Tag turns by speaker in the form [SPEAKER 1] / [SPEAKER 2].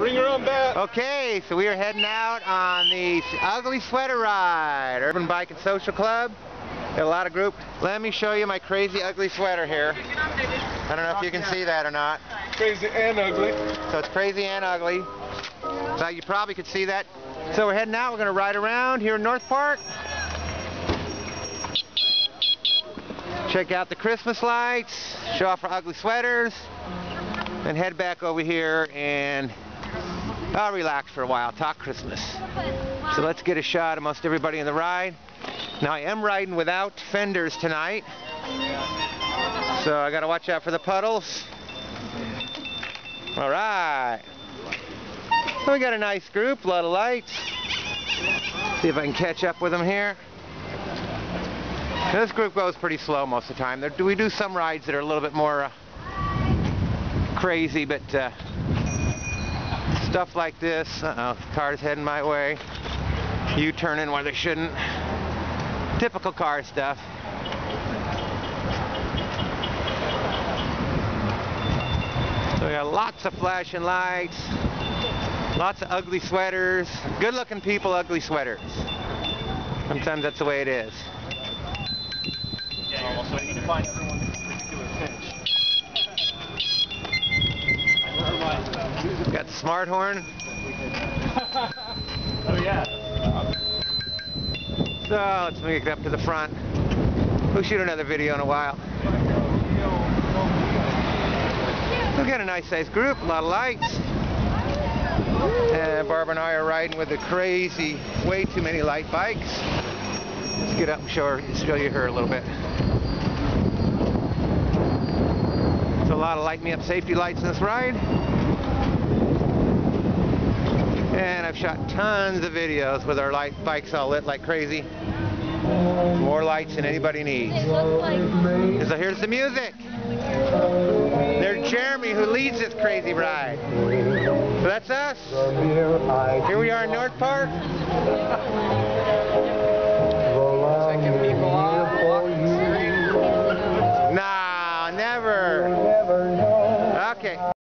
[SPEAKER 1] Bring your own bat.
[SPEAKER 2] Okay, so we are heading out on the Ugly Sweater Ride, Urban Bike and Social Club. Got a lot of group. Let me show you my crazy ugly sweater here. I don't know if you can see that or not.
[SPEAKER 1] Crazy and ugly.
[SPEAKER 2] So it's crazy and ugly. So you probably could see that. So we're heading out. We're going to ride around here in North Park. Check out the Christmas lights. Show off our ugly sweaters. And head back over here and I'll relax for a while. Talk Christmas. So let's get a shot of most everybody in the ride. Now I am riding without fenders tonight. So I got to watch out for the puddles. All right. We got a nice group, a lot of lights. See if I can catch up with them here. This group goes pretty slow most of the time. There, we do some rides that are a little bit more uh, crazy, but uh, stuff like this, uh-oh, car's heading my way. U-turning where they shouldn't. Typical car stuff. So we got lots of flashing lights, lots of ugly sweaters, good looking people, ugly sweaters. Sometimes that's the way it is.
[SPEAKER 3] Yeah,
[SPEAKER 2] Got the smart horn.
[SPEAKER 3] oh yeah.
[SPEAKER 2] So let's make it up to the front. We'll shoot another video in a while. We got a nice sized group, a lot of lights. And Barbara and I are riding with the crazy, way too many light bikes. Let's get up and show, her, show you her a little bit. So a lot of light me up safety lights in this ride. I've shot tons of videos with our light bikes all lit like crazy. More lights than anybody needs. So here's the music. There's Jeremy who leads this crazy ride. So that's us. Here we are in North Park.